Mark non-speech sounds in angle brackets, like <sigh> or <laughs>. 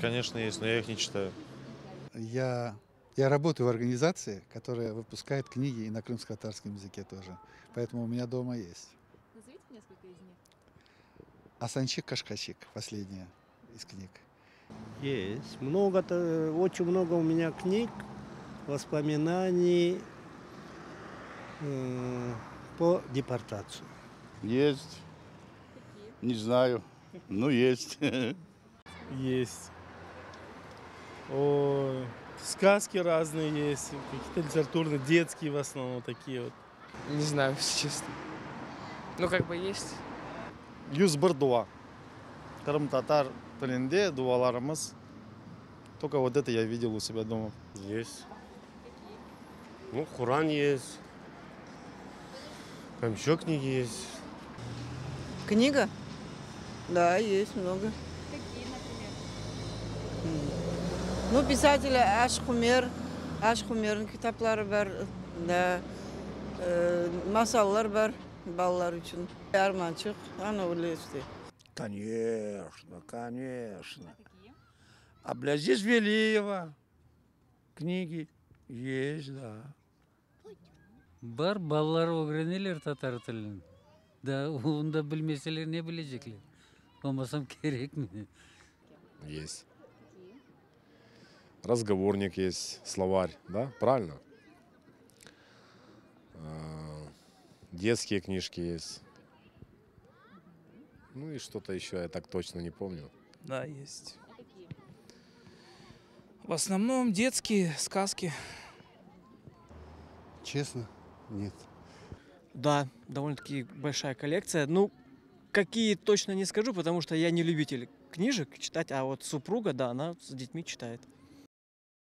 конечно, есть, но я их не читаю. Я, я работаю в организации, которая выпускает книги и на крымско-татарском языке тоже. Поэтому у меня дома есть. Назовите несколько из них. Асанчик Кашкачик, последняя из книг. Есть. Много, очень много у меня книг, воспоминаний э, по депортации. Есть, Какие? не знаю, но есть. <laughs> Есть. О, сказки разные есть, какие-то литературные, детские в основном такие вот. Не знаю, если честно. Ну, как бы есть. Bir dua. Крым татар тілінде дуаларымыз. Только вот это я видел у себя дома. Есть. Ну, Хуран есть. Там еще книги есть. Книга? Да, есть много. Ну, писателя Аш Хумер, Аш Хумер'in kitapları var. Да. Ee, masallar var балалар için. Armançık, ana öyle işte. Конечно, конечно. Какие? Аблязиз Велиева. Книги есть, да. бар балалар öğrenirler татар тілін да оны да білмеселер не білежеклер болмасам керек <laughs> mi Есть. Разговорник есть, словарь, да? Правильно? А, Детские книжки есть. Ну и что-то еще, я так точно не помню. Да, есть. В основном детские сказки. Честно? Нет. Да, довольно-таки большая коллекция. Ну, какие точно не скажу, потому что я не любитель книжек читать, а вот супруга, да, она с детьми читает.